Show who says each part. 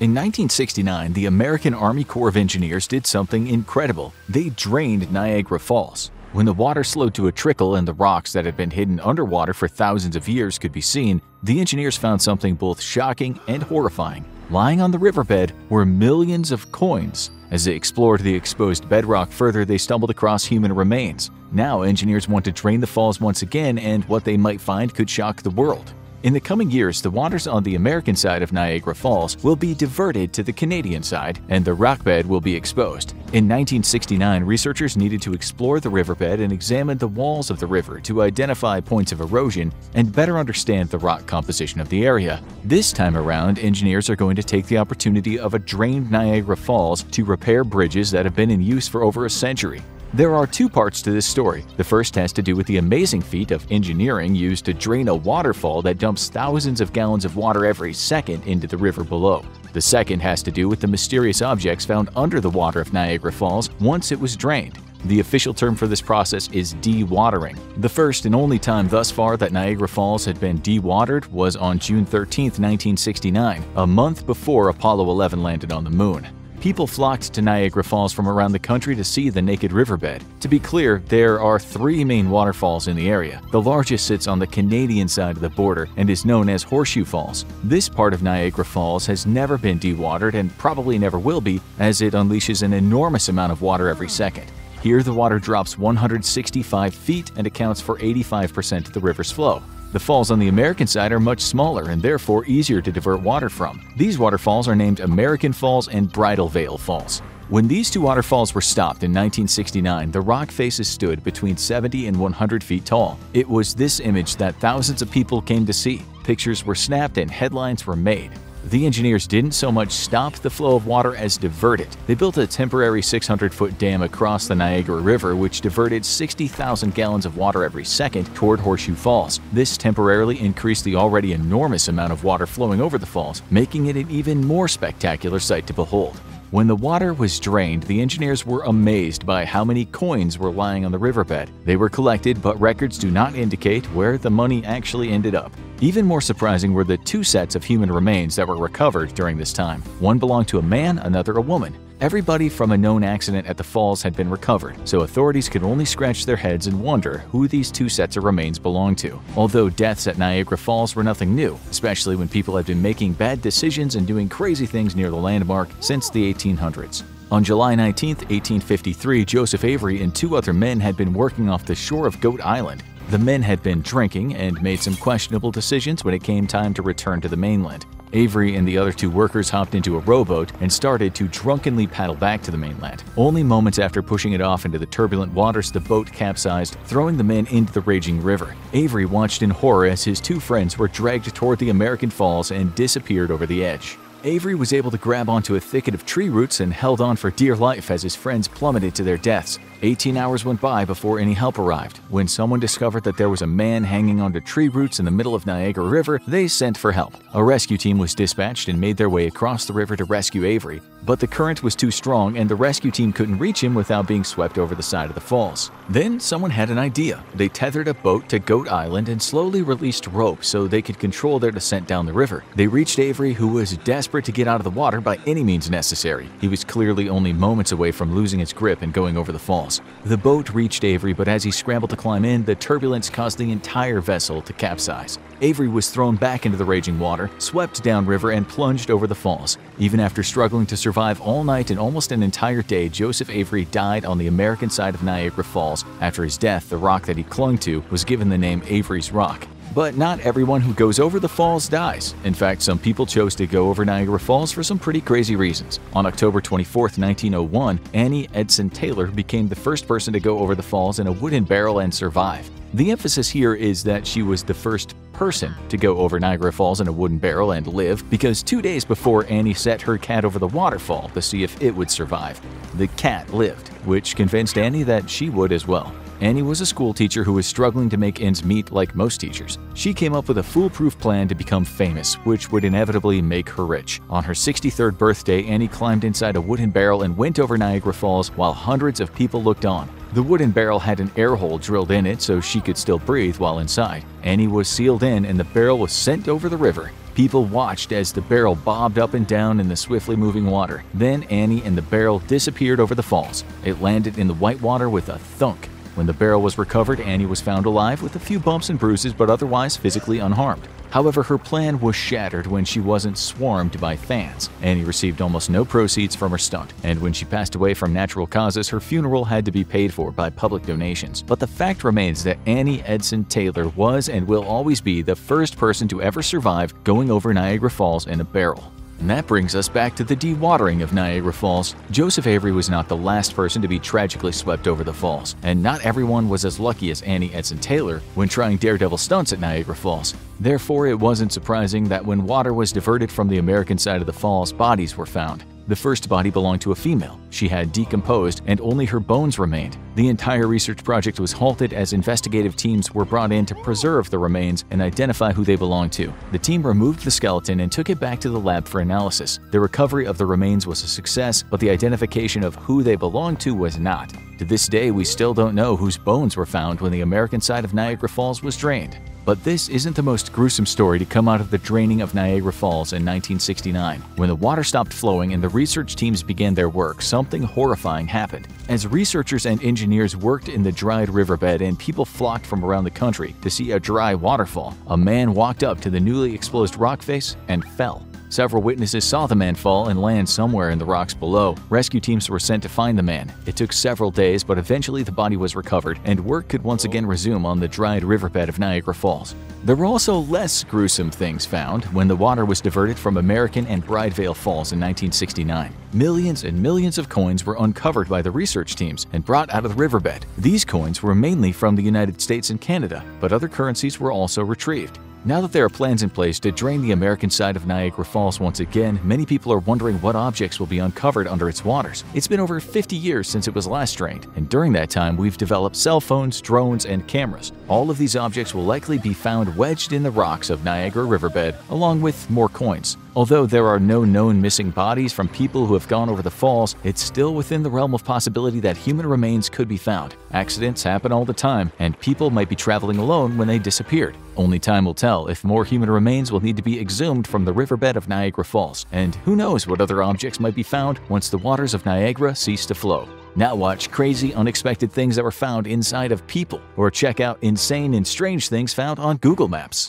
Speaker 1: In 1969, the American Army Corps of Engineers did something incredible. They drained Niagara Falls. When the water slowed to a trickle and the rocks that had been hidden underwater for thousands of years could be seen, the engineers found something both shocking and horrifying. Lying on the riverbed were millions of coins. As they explored the exposed bedrock further, they stumbled across human remains. Now, engineers want to drain the falls once again, and what they might find could shock the world. In the coming years, the waters on the American side of Niagara Falls will be diverted to the Canadian side, and the rock bed will be exposed. In 1969, researchers needed to explore the riverbed and examine the walls of the river to identify points of erosion and better understand the rock composition of the area. This time around, engineers are going to take the opportunity of a drained Niagara Falls to repair bridges that have been in use for over a century. There are two parts to this story. The first has to do with the amazing feat of engineering used to drain a waterfall that dumps thousands of gallons of water every second into the river below. The second has to do with the mysterious objects found under the water of Niagara Falls once it was drained. The official term for this process is dewatering. The first and only time thus far that Niagara Falls had been dewatered was on June 13, 1969, a month before Apollo 11 landed on the moon. People flocked to Niagara Falls from around the country to see the naked riverbed. To be clear, there are three main waterfalls in the area. The largest sits on the Canadian side of the border and is known as Horseshoe Falls. This part of Niagara Falls has never been dewatered and probably never will be, as it unleashes an enormous amount of water every second. Here, the water drops 165 feet and accounts for 85% of the river's flow. The falls on the American side are much smaller and therefore easier to divert water from. These waterfalls are named American Falls and Bridal Veil Falls. When these two waterfalls were stopped in 1969, the rock faces stood between 70 and 100 feet tall. It was this image that thousands of people came to see. Pictures were snapped and headlines were made. The engineers didn't so much stop the flow of water as divert it. They built a temporary 600-foot dam across the Niagara River which diverted 60,000 gallons of water every second toward Horseshoe Falls. This temporarily increased the already enormous amount of water flowing over the falls, making it an even more spectacular sight to behold. When the water was drained, the engineers were amazed by how many coins were lying on the riverbed. They were collected, but records do not indicate where the money actually ended up. Even more surprising were the two sets of human remains that were recovered during this time. One belonged to a man, another a woman. Everybody from a known accident at the falls had been recovered, so authorities could only scratch their heads and wonder who these two sets of remains belonged to. Although deaths at Niagara Falls were nothing new, especially when people had been making bad decisions and doing crazy things near the landmark since the 1800s. On July 19, 1853, Joseph Avery and two other men had been working off the shore of Goat Island. The men had been drinking and made some questionable decisions when it came time to return to the mainland. Avery and the other two workers hopped into a rowboat and started to drunkenly paddle back to the mainland. Only moments after pushing it off into the turbulent waters, the boat capsized, throwing the men into the raging river. Avery watched in horror as his two friends were dragged toward the American Falls and disappeared over the edge. Avery was able to grab onto a thicket of tree roots and held on for dear life as his friends plummeted to their deaths. 18 hours went by before any help arrived. When someone discovered that there was a man hanging onto tree roots in the middle of Niagara River, they sent for help. A rescue team was dispatched and made their way across the river to rescue Avery, but the current was too strong and the rescue team couldn't reach him without being swept over the side of the falls. Then someone had an idea. They tethered a boat to Goat Island and slowly released rope so they could control their descent down the river. They reached Avery, who was desperate to get out of the water by any means necessary. He was clearly only moments away from losing his grip and going over the falls. The boat reached Avery, but as he scrambled to climb in, the turbulence caused the entire vessel to capsize. Avery was thrown back into the raging water, swept downriver, and plunged over the falls. Even after struggling to survive all night and almost an entire day, Joseph Avery died on the American side of Niagara Falls. After his death, the rock that he clung to was given the name Avery's Rock. But not everyone who goes over the falls dies. In fact, some people chose to go over Niagara Falls for some pretty crazy reasons. On October 24, 1901, Annie Edson Taylor became the first person to go over the falls in a wooden barrel and survive. The emphasis here is that she was the first person to go over Niagara Falls in a wooden barrel and live because two days before Annie set her cat over the waterfall to see if it would survive. The cat lived, which convinced Annie that she would as well. Annie was a school teacher who was struggling to make ends meet like most teachers. She came up with a foolproof plan to become famous, which would inevitably make her rich. On her 63rd birthday, Annie climbed inside a wooden barrel and went over Niagara Falls while hundreds of people looked on. The wooden barrel had an air hole drilled in it so she could still breathe while inside. Annie was sealed in and the barrel was sent over the river. People watched as the barrel bobbed up and down in the swiftly moving water. Then Annie and the barrel disappeared over the falls. It landed in the white water with a thunk. When the barrel was recovered, Annie was found alive with a few bumps and bruises but otherwise physically unharmed. However, her plan was shattered when she wasn't swarmed by fans. Annie received almost no proceeds from her stunt, and when she passed away from natural causes, her funeral had to be paid for by public donations. But the fact remains that Annie Edson Taylor was and will always be the first person to ever survive going over Niagara Falls in a barrel. And that brings us back to the dewatering of Niagara Falls. Joseph Avery was not the last person to be tragically swept over the falls, and not everyone was as lucky as Annie Edson Taylor when trying daredevil stunts at Niagara Falls. Therefore, it wasn't surprising that when water was diverted from the American side of the falls, bodies were found. The first body belonged to a female. She had decomposed and only her bones remained. The entire research project was halted as investigative teams were brought in to preserve the remains and identify who they belonged to. The team removed the skeleton and took it back to the lab for analysis. The recovery of the remains was a success, but the identification of who they belonged to was not. To this day, we still don't know whose bones were found when the American side of Niagara Falls was drained. But this isn't the most gruesome story to come out of the draining of Niagara Falls in 1969. When the water stopped flowing and the research teams began their work, something horrifying happened. As researchers and engineers worked in the dried riverbed and people flocked from around the country to see a dry waterfall, a man walked up to the newly exposed rock face and fell. Several witnesses saw the man fall and land somewhere in the rocks below. Rescue teams were sent to find the man. It took several days, but eventually the body was recovered and work could once again resume on the dried riverbed of Niagara Falls. There were also less gruesome things found when the water was diverted from American and Bridal Veil Falls in 1969. Millions and millions of coins were uncovered by the research teams and brought out of the riverbed. These coins were mainly from the United States and Canada, but other currencies were also retrieved. Now that there are plans in place to drain the American side of Niagara Falls once again, many people are wondering what objects will be uncovered under its waters. It's been over 50 years since it was last drained, and during that time we've developed cell phones, drones, and cameras. All of these objects will likely be found wedged in the rocks of Niagara Riverbed, along with more coins. Although there are no known missing bodies from people who have gone over the falls, it's still within the realm of possibility that human remains could be found. Accidents happen all the time, and people might be traveling alone when they disappeared. Only time will tell if more human remains will need to be exhumed from the riverbed of Niagara Falls, and who knows what other objects might be found once the waters of Niagara cease to flow. Now watch crazy, unexpected things that were found inside of people, or check out insane and strange things found on Google Maps.